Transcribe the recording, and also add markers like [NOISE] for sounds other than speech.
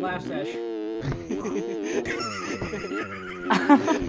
laugh sesh. [LAUGHS]